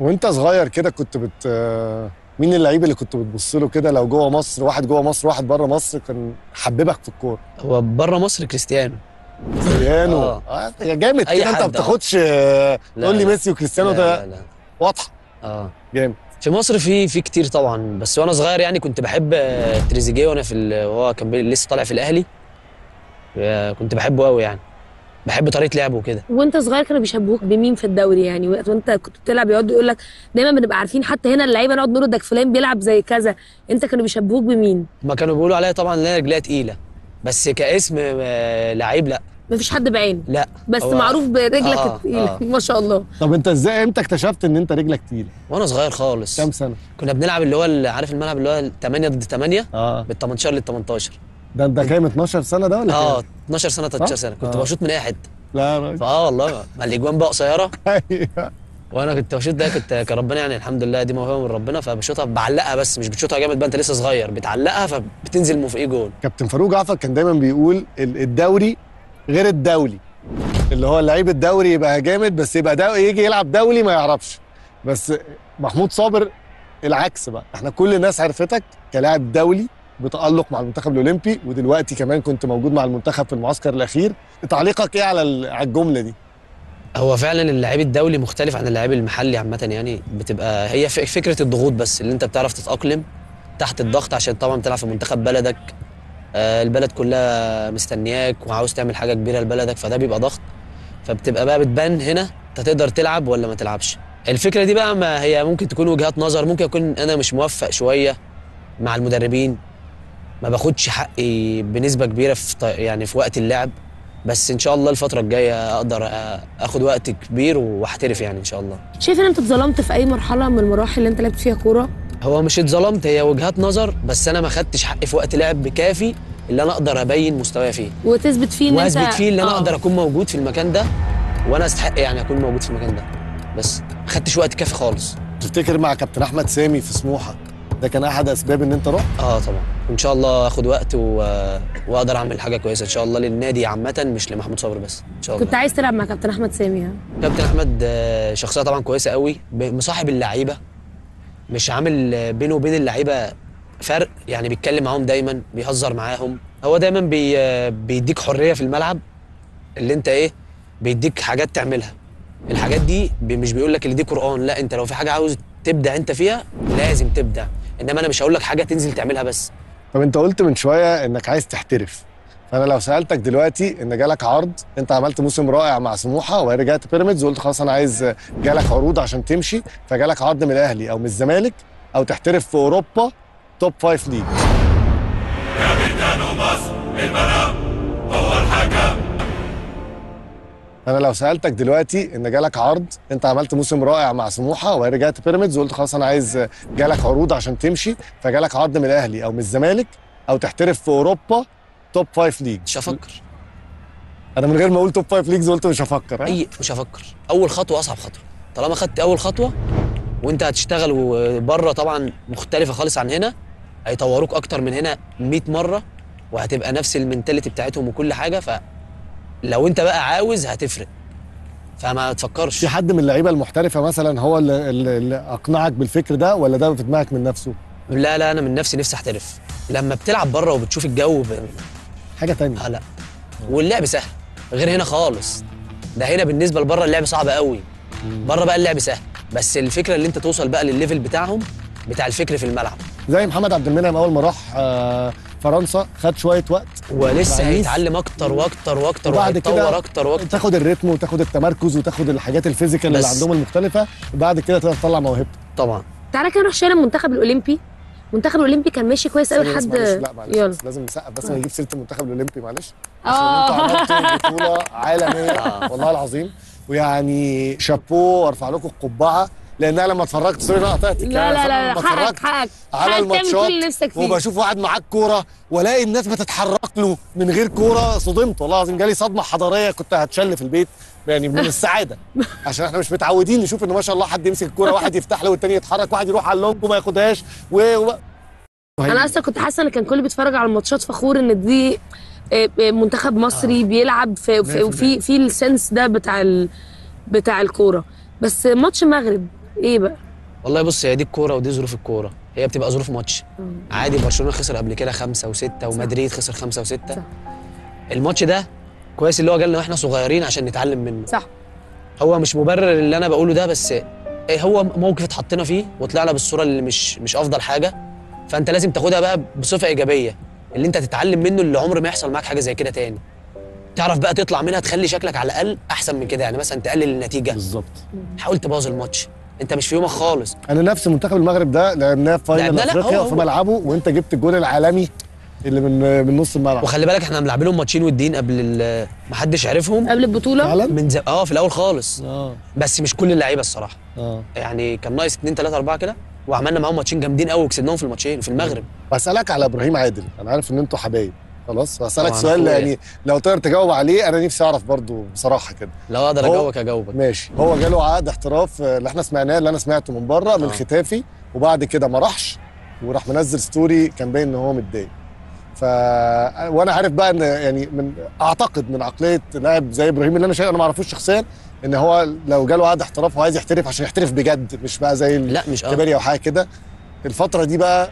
وأنت صغير كده كنت بت مين اللعيب اللي كنت بتبص له كده لو جوه مصر واحد جوه مصر واحد بره مصر كان حببك في الكورة؟ هو بره مصر كريستيانو. كريستيانو. آه. آه يا جامد كده. أنت ما آه. بتاخدش آه، تقول لي. ميسي وكريستيانو ده. واضحة. آه. جامد. في مصر في في كتير طبعا. بس وأنا صغير يعني كنت بحب آه، تريزيجيه وأنا في وهو كان لسه طالع في الأهلي. آه، كنت بحبه قوي يعني. بحب طريقة لعبه وكده. وانت صغير كانوا بيشبهوك بمين في الدوري يعني؟ وقت وانت كنت بتلعب يقعدوا يقول لك دايما بنبقى عارفين حتى هنا اللعيبة نقعد نقول ده فلان بيلعب زي كذا. انت كانوا بيشبهوك بمين؟ ما كانوا بيقولوا عليا طبعا إن أنا رجليها تقيلة. بس كاسم آه، لعيب لا. مفيش حد بعينه. لا. بس هو- معروف برجلك آه، التقيلة. آه. [LAUGHS] ما شاء الله. طب انت إزاي إمتى اكتشفت ان انت رجلك تقيلة؟ وأنا صغير خالص. كام سنة؟ كنا بنلعب اللي هو عارف الملعب اللي هو 8 ضد 8 آه. بال 18 لل 18 ده ده كام 12 سنة ده ولا آه كام؟ 12 سنة 13 صح؟ سنة. كنت آه. بشوط من اي حتة لا. يا راجل. فآه والله. ما الإجوان بقى قصيرة. [LAUGHS] أيوه. وأنا كنت بشوط ده كنت كان ربنا يعني الحمد لله دي موهبة من ربنا فبشوطها بعلقها بس مش بتشوطها جامد بقى انت لسه صغير. بتعلقها فبتنزل من فوقيه جول. كابتن فاروق جعفر كان دايما بيقول ال- الدوري غير الدولي. اللي هو اللعيب الدوري يبقى جامد بس يبقى دو... يجي يلعب دولي ما يعرفش. بس محمود صابر العكس بقى. إحنا كل الناس عرفتك كلاعب دولي بتألق مع المنتخب الأولمبي ودلوقتي كمان كنت موجود مع المنتخب في المعسكر الأخير. تعليقك إيه على على الجملة دي؟ هو فعلا اللعيب الدولي مختلف عن اللعيب المحلي عامة يعني بتبقى هي فكرة الضغوط بس اللي أنت بتعرف تتأقلم تحت الضغط عشان طبعا بتلعب في منتخب بلدك. آه، البلد كلها مستنياك وعاوز تعمل حاجة كبيرة لبلدك فده بيبقى ضغط. فبتبقى بقى بتبان هنا أنت تقدر تلعب ولا ما تلعبش. الفكرة دي بقى ما هي ممكن تكون وجهات نظر ممكن أكون أنا مش موفق شوية مع المدربين. ما باخدش حقي بنسبة كبيرة في يعني في وقت اللعب بس إن شاء الله الفترة الجاية أقدر آخد وقت كبير وأحترف يعني إن شاء الله. شايف إن أنت اتظلمت في أي مرحلة من المراحل اللي أنت لعبت فيها كورة؟ هو مش اتظلمت هي وجهات نظر بس أنا ما خدتش حقي في وقت لعب كافي اللي أنا أقدر أبين مستواي فيه. وتثبت فيه إن أنت واثبت فيه إن أنا آه. أقدر أكون موجود في المكان ده وأنا أستحق يعني أكون موجود في المكان ده. بس ما خدتش وقت كافي خالص. تفتكر مع كابتن أحمد سامي في سموحة ده كان أحد أسباب إن أنت رحت؟ آه طبعا. ان شاء الله اخد وقت و... وأقدر أعمل حاجة كويسة إن شاء الله للنادي عامة مش لمحمود صابر بس. إن شاء الله. كنت عايز تلعب مع كابتن أحمد سامي ها؟ كابتن أحمد آه، شخصية طبعا كويسة قوي. مصاحب اللعيبة. مش عامل آه، بينه وبين اللعيبة فرق. يعني بيتكلم معاهم دايما بيهزر معاهم. هو دايما بي آه، بيديك حرية في الملعب اللي أنت إيه بيديك حاجات تعملها. الحاجات دي مش بيقول لك اللي دي قرآن لا أنت لو في حاجة عاوز تبدع أنت فيها لازم تبدع انما أنا مش هقول لك حاجة تنزل تعملها بس. طب انت قلت من شوية انك عايز تحترف. فانا لو سألتك دلوقتي ان جالك عرض انت عملت موسم رائع مع سموحة ورجعت بيراميدز وقلت خلاص أنا عايز جالك عروض عشان تمشي فجالك عرض من الاهلي أو من الزمالك أو تحترف في اوروبا توب فايف ليج. كابتن مصر الملعب هو الحكم. أنا لو سألتك دلوقتي ان جالك عرض انت عملت موسم رائع مع سموحة ورجعت بيراميدز وقلت خلاص أنا عايز جالك عروض عشان تمشي فجالك عرض من الاهلي أو من الزمالك أو تحترف في اوروبا top five league مش هفكر. أنا من غير ما أقول top five leagues قلت مش هفكر؟ أي مش هفكر. أول خطوة أصعب خطوة. طالما خدت أول خطوة وأنت هتشتغل بره طبعا مختلفة خالص عن هنا هيطوروك أكتر من هنا 100 مرة وهتبقى نفس ال mentality بتاعتهم وكل حاجة فلو انت بقى عاوز هتفرق. فما تفكرش. في حد من اللعيبة المحترفة مثلا هو اللي, اللي اللي أقنعك بالفكر ده ولا ده في دماغك من نفسه؟ لا لا أنا من نفسي نفسي أحترف. لما بتلعب بره وبتشوف الجو ب... حاجة تانية. آه لا. واللعب سهل. غير هنا خالص. ده هنا بالنسبة لبره اللعب صعب قوي. بره بقى اللعب سهل. بس الفكرة اللي انت توصل بقى للل level بتاعهم بتاع الفكر في الملعب. زي محمد عبد المنعم أول ما راح آه، فرنسا خد شوية وقت. ولسه هيتعلم أكتر وأكتر وأكتر وبعد وهيتطور كده أكتر وأكتر. تاخد ال rhythm وتاخد التمركز وتاخد الحاجات ال physical اللي. عندهم المختلفة. وبعد كده تقدر تطلع موهبتك طبعا. تعالى كده نروح شارع المنتخب الأولمبي. المنتخب الأولمبي كان ماشي كويس قوي لحد معلش، لا معلش. يلا. بس لازم نسقف بس نجيب سيرة المنتخب الأولمبي معلش. آه. أنتوا عملتوا بطولة عالمية. [LAUGHS] والله العظيم. ويعني شابوه وارفع لكم القبعة. لأن أنا لما اتفرجت سوري أنا قطعتك لا لا لا لما حقك اتفرجت حقك على الماتشات وبشوف واحد معاه الكورة وألاقي الناس بتتحرك له من غير كورة صدمت والله العظيم. جالي صدمة حضارية كنت هتشل في البيت يعني من السعادة. [LAUGHS] عشان إحنا مش متعودين نشوف إن ما شاء الله حد يمسك الكورة واحد يفتح له والتاني يتحرك واحد يروح على اللونج وما ياخدهاش و... و... أنا أصلا كنت حاسة إن كان كل بيتفرج على الماتشات فخور إن دي آه، آه، منتخب مصري بيلعب في في في, في السنس ده بتاع ال بتاع الكورة. بس ماتش المغرب إيه بقى؟ والله بص هي دي الكورة ودي ظروف الكورة. هي بتبقى ظروف ماتش. عادي برشلونة خسر قبل كده خمسة وستة ومدريد خسر خمسة وستة. الماتش ده كويس اللي هو جالنا وإحنا صغيرين عشان نتعلم منه. صح. هو مش مبرر اللي أنا بقوله ده بس إيه هو موقف اتحطينا فيه وطلعنا بالصورة اللي مش مش أفضل حاجة. فأنت لازم تاخدها بقى بصفة إيجابية. اللي أنت تتعلم منه اللي عمر ما يحصل معاك حاجة زي كده تاني. تعرف بقى تطلع منها تخلي شكلك على الأقل أحسن من كده. يعني مثلا تقلل النتيجة. بالظبط. حاول تبوظ الماتش. انت مش في يومك خالص. أنا نفس منتخب المغرب ده لعبناه في final افريقيا في. ملعبه وانت جبت الجول العالمي اللي من من نص الملعب. وخلي بالك إحنا ملاعبينهم ماتشين ودين قبل ال- ما حدش عرفهم. قبل البطولة؟ فعلا؟ من ز... آه في الأول خالص. آه. بس مش كل اللعيبة الصراحة. آه. يعني كان ناقص 2 3 4 كده وعملنا معاهم ماتشين جامدين قوي وكسبناهم في الماتشين في المغرب. بسالك على إبراهيم عادل. أنا عارف إن أنتوا حبايب. خلاص. طبعاً سؤال. يعني لو تقدر تجاوب عليه أنا نفسي أعرف برضو بصراحة كده. لو أقدر أجاوبك أجاوبك. ماشي. هو جاله عقد احتراف آه، اللي إحنا سمعناه اللي أنا سمعته من بره من آه. ختافي وبعد كده ما راحش وراح منزل ستوري كان باين إن هو متضايق. ف وأنا عارف بقى إن يعني من أعتقد من عقلية لاعب زي إبراهيم اللي أنا شايف أنا ما أعرفوش شخصيا إن هو لو جاله عقد احتراف هو عايز يحترف عشان يحترف بجد مش بقى زي لا مش الكباري أو حاجة كده. الفترة دي بقى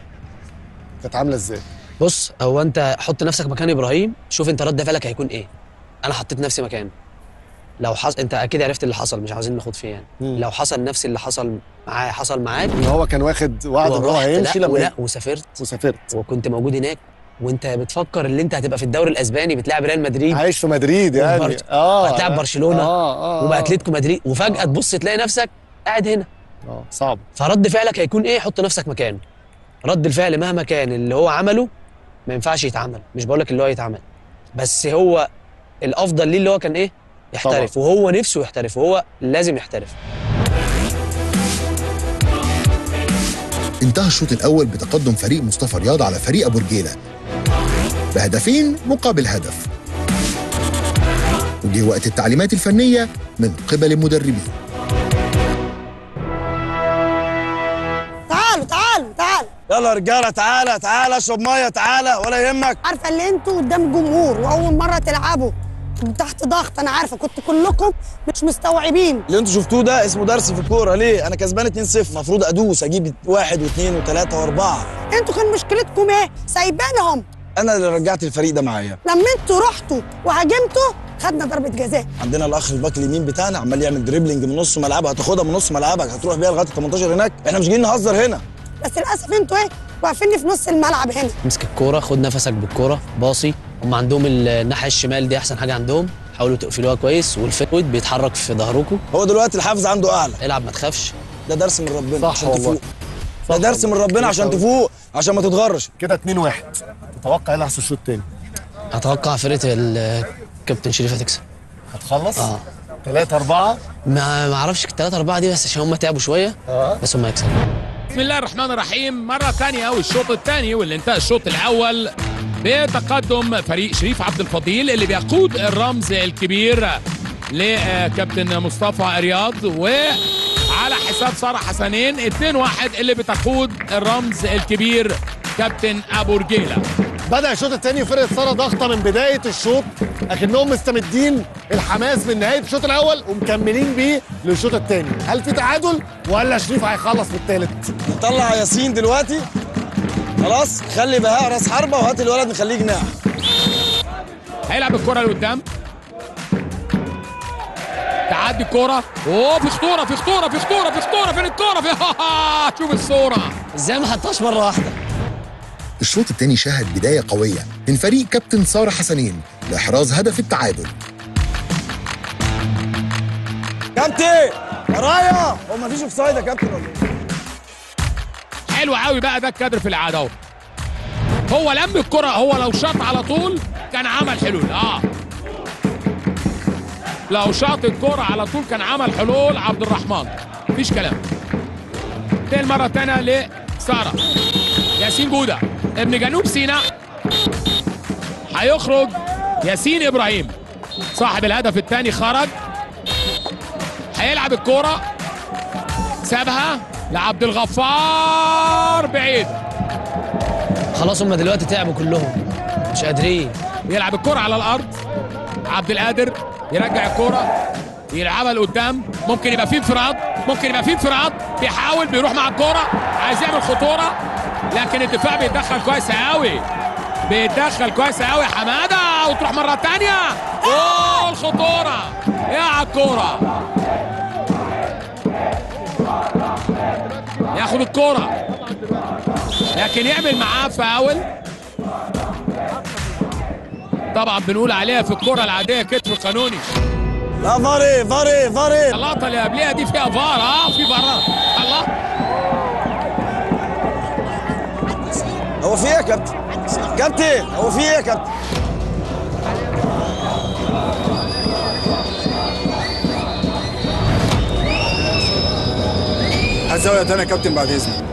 كانت عاملة إزاي؟ بص هو أنت حط نفسك مكان إبراهيم شوف أنت رد فعلك هيكون إيه. أنا حطيت نفسي مكانه لو حصل أنت أكيد عرفت اللي حصل مش عاوزين ناخد فيه يعني. مم. لو حصل نفس اللي حصل معاه حصل معاك إن هو كان واخد وعد ان هو هيمشي لا لما ولا وسافرت. وسافرت. وكنت موجود هناك. وأنت بتفكر ان أنت هتبقى في الدوري الأسباني بتلعب ريال مدريد. عايش في مدريد يعني. وبرش- آه. وهتلعب برشلونة. آه آه وبأتلتيكو مدريد. وفجأة تبص تلاقي نفسك قاعد هنا. آه صعب. فرد فعلك هيكون إيه؟ حط نفسك مكانه رد الفعل مهما كان اللي هو عمله ما ينفعش يتعمل. مش بقول لك اللي هو يتعمل. بس هو الأفضل ليه اللي هو كان إيه؟ يحترف. وهو نفسه يحترف. وهو لازم يحترف. انتهى الشوط الأول بتقدم فريق مصطفى رياض على فريق أبو رجيلة. بهدفين مقابل هدف. وجه وقت التعليمات الفنية من قبل المدربين يلا يا رجالة تعالى تعالى اشرب مية تعالى ولا يهمك. عارفة اللي أنتوا قدام جمهور وأول مرة تلعبوا تحت ضغط أنا عارفة كنت كلكم مش مستوعبين. اللي أنتوا شفتوه ده اسمه درس في الكورة. ليه؟ أنا كسبان 2-0 المفروض أدوس أجيب واحد واثنين وثلاثه وأربعة. أنتوا كان مشكلتكم إيه؟ سايبانهم أنا اللي رجعت الفريق ده معايا. لما أنتوا رحتوا وهاجمتوا خدنا ضربة جزاء. عندنا الأخ ال back اليمين بتاعنا عمال يعمل dribbling من نص ملعبك هتاخدها من نص ملعبك هتروح بيها لغاية ال 18 هناك. إحنا مش جايين نهزر هنا. بس للأسف أنتوا إيه واقفيني في نص الملعب هنا. امسك الكورة خد نفسك بالكورة باصي. هم عندهم ال- الناحية الشمال دي أحسن حاجة عندهم. حاولوا تقفلوها كويس والفيرويد بيتحرك في ظهركم. هو دلوقتي الحافز عنده أعلى. العب ما تخافش. ده درس من ربنا صح عشان والله. تفوق. ده درس من ربنا عشان تفوق عشان ما تتغرش. كده 2 1 تتوقع إيه اللي هيحصل الشوط الثاني أتوقع فرقة الكابتن شريف هتكسب. هتخلص؟ آه. 3 4 ما ما أعرفش الثلاثه أربعة دي بس عشان هم تعبوا شوية. آه. بس هم هيكسبوا. بسم الله الرحمن الرحيم. مرة ثانية والشوط الثاني واللي انتهى الشوط الأول بتقدم فريق شريف عبد الفضيل اللي بيقود الرمز الكبير لكابتن مصطفى رياض. وعلى حساب سارة حسنين 2-1 اللي بتقود الرمز الكبير كابتن أبو رجيلة. بدأ الشوط الثاني وفرقة سارة ضاغطة من بداية الشوط اكنهم مستمدين الحماس من نهاية الشوط الأول ومكملين بيه للشوط الثاني. هل في تعادل؟ ولا شريف هيخلص في الثالث نطلع ياسين دلوقتي. خلاص خلي بهاء راس حربة وهات الولد نخليه جناح. هيلعب الكرة لقدام. تعدي الكرة. أوه في خطورة في خطورة في خطورة في خطورة فين الكرة؟ في [LAUGHS] شوف الصورة. إزاي ما حطهاش مرة واحدة؟ الشوط الثاني شهد بداية قوية من فريق كابتن سارة حسنين لإحراز هدف التعادل. كابتن ورايا هو مفيش offside يا كابتن ولا إيه؟ حلو قوي بقى ده الكادر في العاده أهو. هو لم الكرة هو لو شاط على طول كان عمل حلول آه. لو شاط الكرة على طول كان عمل حلول عبد الرحمن. مفيش كلام. تنتقل مرة ثانية لسارة. ياسين جودة. ابن جنوب سيناء. هيخرج ياسين إبراهيم. صاحب الهدف الثاني خرج. هيلعب الكورة. سابها لعبد الغفار بعيد. خلاص هم دلوقتي تعبوا كلهم. مش قادرين. يلعب الكرة على الأرض. عبد القادر يرجع الكرة يلعبها لقدام. ممكن يبقى فيه انفراد. ممكن يبقى فيه انفراد. بيحاول بيروح مع الكرة عايز يعمل خطورة. لكن الدفاع بيتدخل كويس قوي بيتدخل كويس قوي حمادة وتروح مرة تانية. أوه الخطورة. يا على الكرة ياخد الكرة لكن يعمل معاه فاول. طبعا بنقول عليها في الكرة العادية كتف قانوني لا فاري فاري فاري. اللقطة اللي قبلها دي فيها فار. آه في فار. الله. هو في إيه يا كابتن؟ كابتن هو في إيه يا كابتن؟ هات زاوية تانية يا كابتن بعد إذنك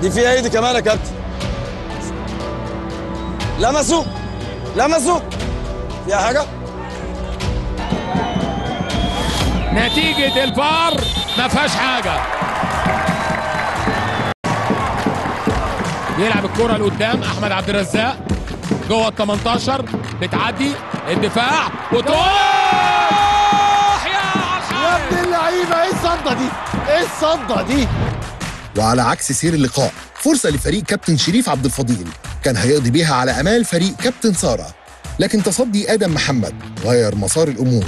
دي فيها ايدي كمان يا كابتن لمسوا لمسوا فيها حاجة؟ نتيجة الفار ما فيهاش حاجة يلعب الكرة لقدام. أحمد عبد الرزاق جوه ال 18 بتعدي الدفاع. وتروح يا ابن اللعيبة إيه الصده دي؟ إيه الصده دي؟ وعلى عكس سير اللقاء فرصة لفريق كابتن شريف عبد الفضيل. كان هيقضي بيها على أمال فريق كابتن سارة. لكن تصدي آدم محمد غير مسار الأمور.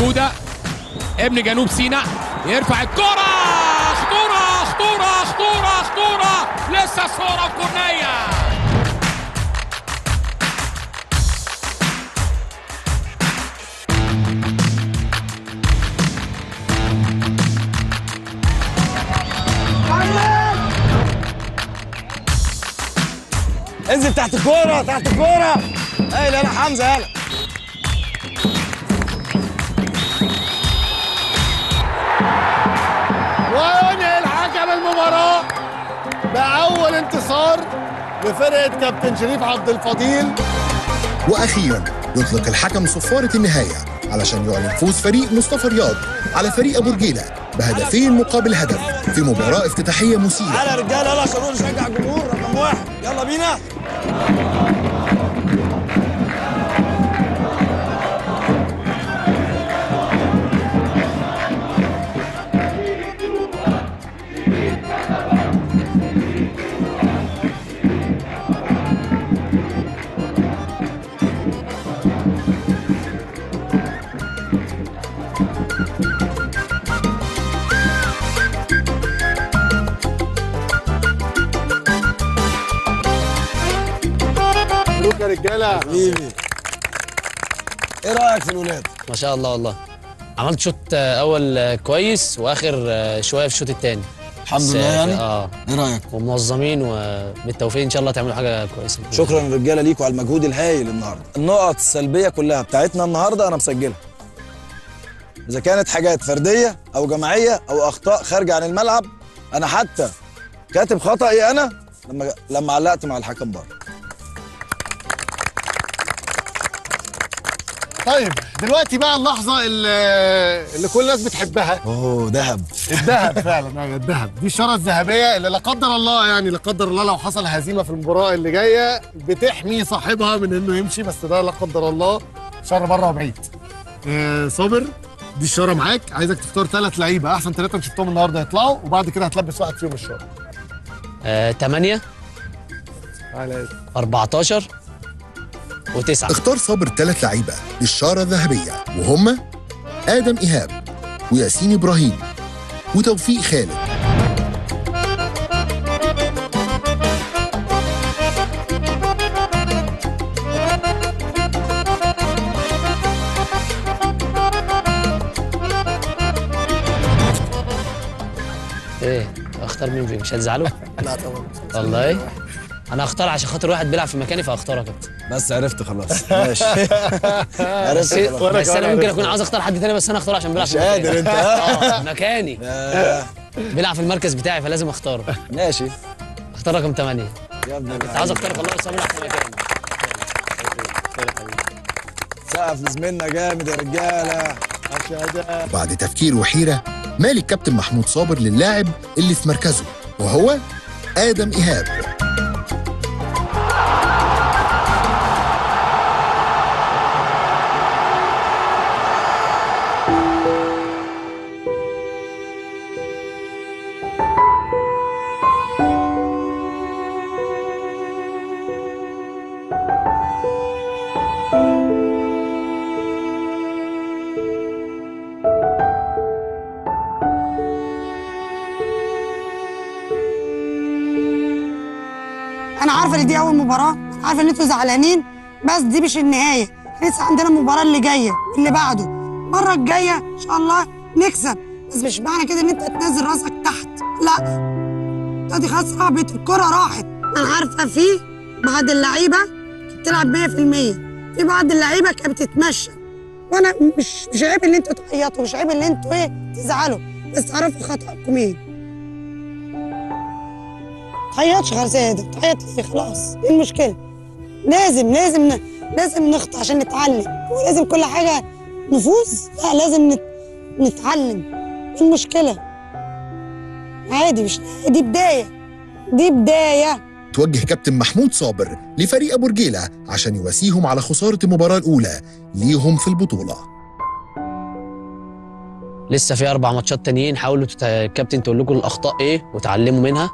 جودة. ابن جنوب سيناء يرفع الكرة. خطورة خطورة خطورة خطورة لسه صورة كورنية انزل تحت الكورة تحت الكورة. إيه يلا حمزة يلا. انتصار لفرقة كابتن شريف عبد الفضيل. وأخيرا يطلق الحكم صفارة النهاية علشان يعلن فوز فريق مصطفى رياض على فريق أبو رجيلة بهدفين مقابل هدف في مباراة افتتاحية مثيرة تعالى يا رجالة يلا عشان نشجع الجمهور رقم واحد. يلا بينا. يا رجالة. حبيبي. إيه رأيك في الولاد؟ ما شاء الله والله. عملت شوط آه، أول آه، كويس وآخر آه، شوية في الشوط الثاني الحمد لله يعني؟ آه. إيه رأيك؟ ومنظمين وبالتوفيق إن شاء الله تعملوا حاجة كويسة. شكرا رجالة ليكوا على المجهود الهائل النهارده. النقط السلبية كلها بتاعتنا النهارده أنا مسجلها. إذا كانت حاجات فردية أو جماعية أو أخطاء خارجة عن الملعب أنا حتى كاتب خطأي أنا لما لما علقت مع الحكم بره. طيب دلوقتي بقى اللحظة اللي, اللي كل الناس بتحبها. أوه ذهب الذهب [LAUGHS] فعلا أيوه الذهب دي الشارة الذهبية اللي لا قدر الله يعني لا قدر الله لو حصل هزيمة في المباراة اللي جاية بتحمي صاحبها من إنه يمشي بس ده لا قدر الله. شر بره وبعيد. آه صابر دي الشارة معاك. عايزك تختار ثلاث لعيبة. أحسن ثلاثة شفتهم النهارده يطلعوا وبعد كده هتلبس واحد فيهم الشارة آه 8 على 14 و9 اختار صابر ثلاث لعيبة للشارة الذهبية وهم آدم إيهاب وياسين إبراهيم وتوفيق خالد. إيه أختار مين فيهم؟ مش هتزعلوا؟ [LAUGHS] لا طبعا والله. إيه أنا هختار عشان خاطر واحد بيلعب في مكاني فهختار يا كابتن بس عرفت خلاص. [LAUGHS] ماشي. بس, عرفت خلاص. بس أنا ممكن أكون عاوز أختار حد تاني بس أنا اختاره عشان بيلعب مش في مكاني. قادر أنت. [LAUGHS] آه مكاني. بيلعب في المركز بتاعي فلازم أختاره. ماشي. اختار رقم 8 يا ابني كنت عاوز اختار والله بس بيلعب في مكاني. سقف لزميلنا جامد يا رجالة. بعد تفكير وحيرة مال الكابتن محمود صابر للاعب اللي في مركزه وهو آدم إيهاب. عارفه ان دي أول مباراة. عارفه إن أنتوا زعلانين؟ بس دي مش النهاية. لسه عندنا المباراة اللي جاية واللي بعده. المرة الجاية إن شاء الله نكسب. بس مش معنى كده إن أنت تنزل راسك تحت. لا. دي خلاص صعبت الكرة راحت. أنا عارفة في بعض اللعيبة بتلعب 100% في بعض اللعيبة كانت بتتمشى. وأنا مش مش عيب إن أنتوا تعيطوا مش عيب إن أنتوا إيه تزعلوا. بس تعرفوا خطأكم إيه تعيطش يا آدم تعيط ليه خلاص. إيه المشكلة لازم لازم ن... لازم نخطأ عشان نتعلم. ولازم كل حاجة نفوز لا لازم نت... نتعلم. إيه المشكلة؟ عادي مش دي بداية. دي بداية. توجه كابتن محمود صابر لفريق أبو رجيلة عشان يواسيهم على خسارة المباراة الأولى ليهم في البطولة. لسه في أربع ماتشات تانيين حاولوا. الكابتن تقول لكم الأخطاء إيه وتعلموا منها؟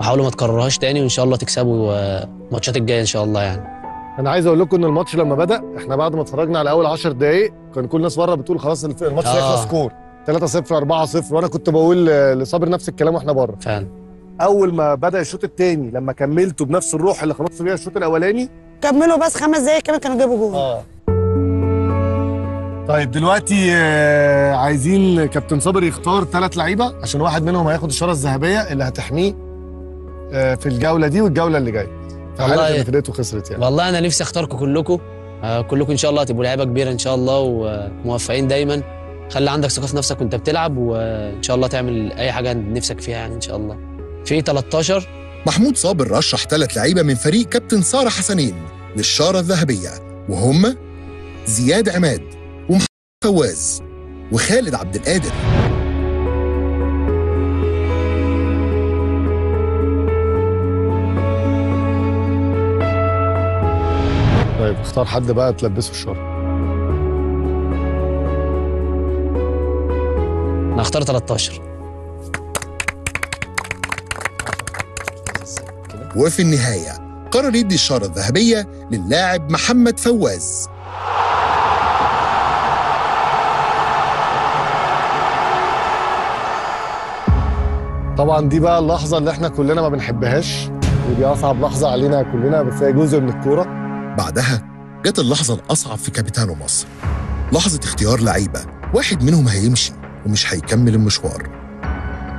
وحاولوا ما تكررهاش تاني وإن شاء الله تكسبوا آه، الماتشات الجاية إن شاء الله يعني. أنا عايز أقول لكم إن الماتش لما بدأ إحنا بعد ما اتفرجنا على أول 10 دقائق كان كل الناس بره بتقول خلاص الماتش آه. هيخلص سكور. 3 0 4 0 وأنا كنت بقول لصابر نفس الكلام وإحنا بره. فعلا. أول ما بدأ الشوط الثاني لما كملته بنفس الروح اللي خلصت بيها الشوط الأولاني كملوا بس خمس دقايق كمان كانوا جابوا جول. آه. طيب دلوقتي آه، عايزين كابتن صابر يختار ثلاث لعيبة عشان واحد منهم هياخد الشارة الذهبية اللي هتحميه. آه، في الجولة دي والجولة اللي جاية. فعارف والله- ان فرقته خسرت يعني. والله أنا نفسي أختاركم كلكم. آه، كلكم إن شاء الله هتبقوا لعيبة كبيرة إن شاء الله وموفقين دايما. خلي عندك ثقة في نفسك وأنت بتلعب وإن شاء الله تعمل أي حاجة نفسك فيها يعني إن شاء الله. في 13 محمود صابر رشح ثلاث لعيبة من فريق كابتن سارة حسنين للشارة الذهبية وهم زياد عماد ومحمد فواز وخالد عبد القادر. طيب اختار حد بقى تلبسه الشاره أنا هختار 13 وفي النهاية قرر يدي الشارة الذهبية للاعب محمد فواز. طبعا دي بقى اللحظة اللي إحنا كلنا ما بنحبهاش ودي أصعب لحظة علينا كلنا بس هي جزء من الكورة. بعدها جت اللحظة الأصعب في كابيتانو مصر. لحظة اختيار لعيبة واحد منهم هيمشي ومش هيكمل المشوار.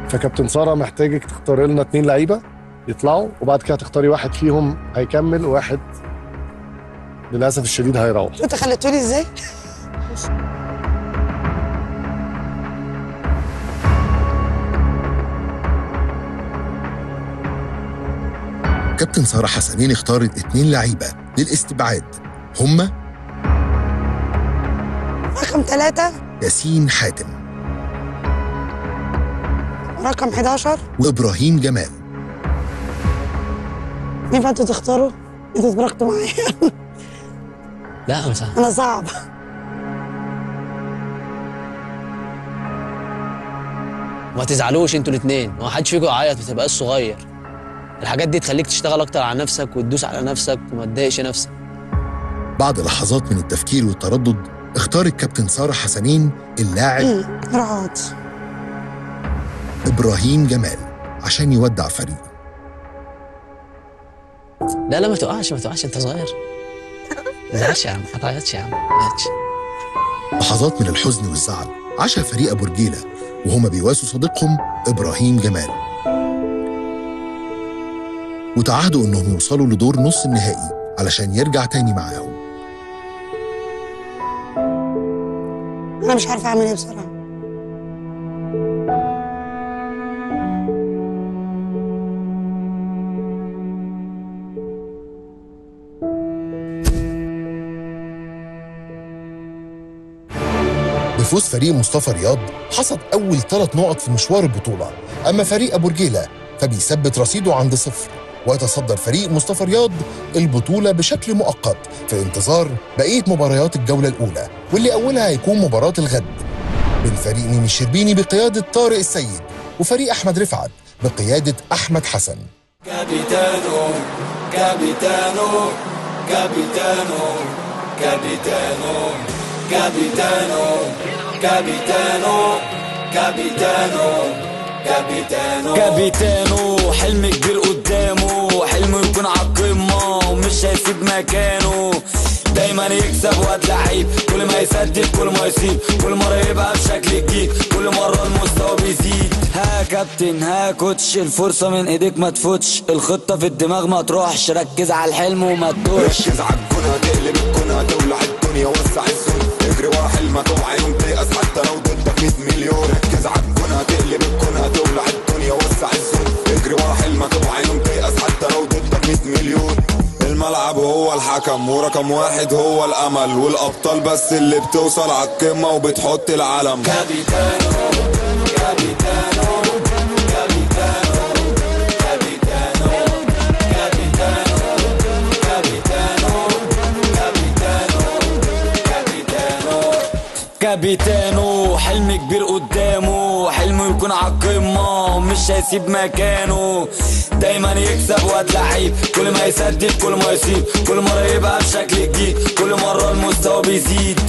فكابتن سارة محتاجك تختاري لنا اتنين لعيبة يطلعوا وبعد كده تختاري واحد فيهم هيكمل وواحد للأسف الشديد هيروح. انت خليتوني إزاي؟ كابتن سارة حسنين اختارت اتنين لعيبة للاستبعاد. هما رقم ثلاثة ياسين حاتم. رقم 11 وإبراهيم جمال. ينفع أنتوا تختاروا؟ أنتوا اتفرجتوا معايا لا مش أنا صعب. ما تزعلوش أنتوا الاثنين ما حدش فيكم يعيط ما تبقاش صغير. الحاجات دي تخليك تشتغل أكتر على نفسك وتدوس على نفسك وما تضايقش نفسك. بعد لحظات من التفكير والتردد اختار الكابتن سارة حسنين اللاعب. رعد. إبراهيم جمال عشان يودع فريقه لا لا ما تقعش ما تقعش أنت صغير. ما تزعلش يا عم ما تعيطش يا عم ما لحظات من الحزن والزعل عاشها فريق أبو رجيلة وهما بيواسوا صديقهم إبراهيم جمال. وتعهدوا إنهم يوصلوا لدور نص النهائي علشان يرجع تاني معاهم. أنا مش عارفه أعمل إيه بصراحة. بفوز فريق مصطفى رياض حصد أول ثلاث نقط في مشوار البطولة أما فريق أبو رجيلة فبيثبت رصيده عند صفر. ويتصدر فريق مصطفى رياض البطولة بشكل مؤقت في انتظار بقية مباريات الجولة الأولى واللي أولها هيكون مباراة الغد بين فريق ميمي الشربيني بقيادة طارق السيد وفريق أحمد رفعت بقيادة أحمد حسن. Capitano, capitano, capitano, capitano, capitano, capitano, capitano, capitano كابيتانو حلم كبير قدامه حلمه يكون على القمة ومش هيسيب مكانه. دايما يكسب واد لعيب كل ما يسدد كل ما يصيب كل مرة يبقى بشكل جديد كل مرة المستوى بيزيد. ها كابتن ها كوتش الفرصة من إيديك ما تفوتش الخطة في الدماغ ما تروحش ركز على الحلم وما تدوش. ركز على الكون هتقلب الكون هتولع الدنيا وسع الزون اجري ورا حلمك اوعى يوم تيأس حتى لو ضدك 100 مليون. ركز على الكون هتقلب الكون الزون اجري ورا حلمك يوم تيأس حتى لو ضدك 100 مليون. الملعب هو الحكم ورقم واحد هو الأمل. والأبطال بس اللي بتوصل على القمة وبتحط العلم. كابيتانو. حلم كبير قدامه حلمه يكون على القمة ومش هيسيب مكانه. دايما يكسب واد لعيب كل ما يسدد كل ما يصيب كل مرة يبقى بشكل جديد كل مرة المستوى بيزيد.